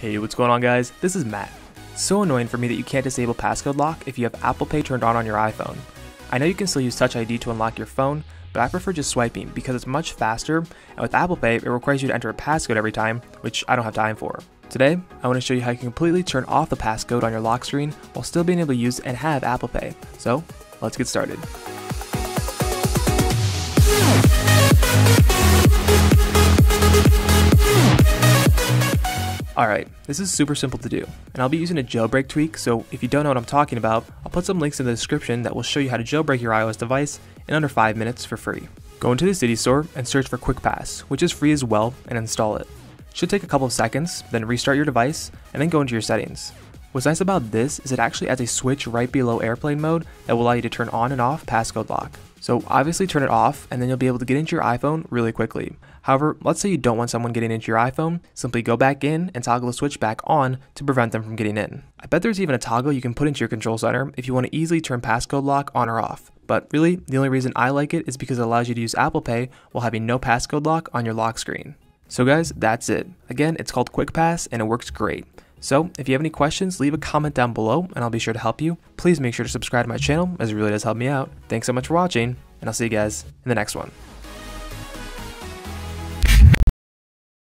Hey, what's going on guys? This is Matt. So annoying for me that you can't disable passcode lock if you have Apple Pay turned on on your iPhone. I know you can still use Touch ID to unlock your phone, but I prefer just swiping because it's much faster, and with Apple Pay, it requires you to enter a passcode every time, which I don't have time for. Today, I want to show you how you can completely turn off the passcode on your lock screen while still being able to use and have Apple Pay. So, let's get started. Alright, this is super simple to do, and I'll be using a jailbreak tweak, so if you don't know what I'm talking about, I'll put some links in the description that will show you how to jailbreak your iOS device in under 5 minutes for free. Go into the Cydia Store and search for QuickPass, which is free as well, and install it. Should take a couple of seconds, then restart your device, and then go into your settings. What's nice about this is it actually adds a switch right below airplane mode that will allow you to turn on and off passcode lock. So obviously turn it off and then you'll be able to get into your iPhone really quickly. However, let's say you don't want someone getting into your iPhone, simply go back in and toggle the switch back on to prevent them from getting in. I bet there's even a toggle you can put into your control center if you want to easily turn passcode lock on or off. But really, the only reason I like it is because it allows you to use Apple Pay while having no passcode lock on your lock screen. So guys, that's it. Again, it's called QuickPass and it works great. So if you have any questions, leave a comment down below and I'll be sure to help you. Please make sure to subscribe to my channel as it really does help me out. Thanks so much for watching and I'll see you guys in the next one.